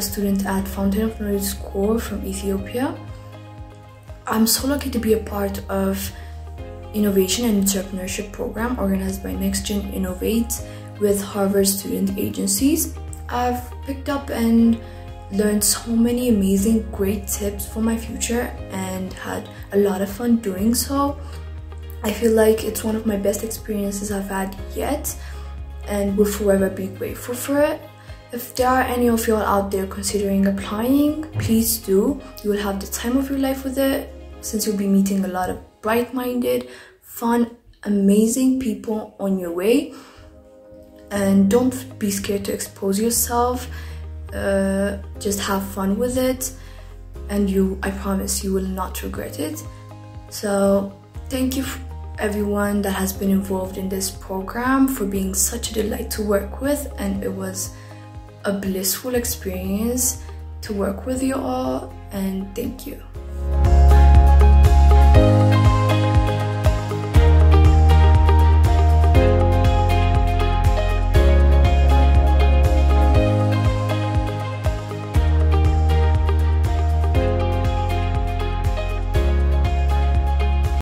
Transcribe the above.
student at Fountain of Knowledge School from Ethiopia. I'm so lucky to be a part of innovation and entrepreneurship program organized by NextGen Innov8 with Harvard student agencies. I've picked up and learned so many amazing great tips for my future and had a lot of fun doing so. I feel like it's one of my best experiences I've had yet and will forever be grateful for it. If there are any of y'all out there considering applying, please do. You will have the time of your life with it since you'll be meeting a lot of bright minded, fun, amazing people on your way. And don't be scared to expose yourself. Uh, just have fun with it, and you, I promise, you will not regret it. So, thank you everyone that has been involved in this program for being such a delight to work with, and it was a blissful experience to work with you all. And thank you.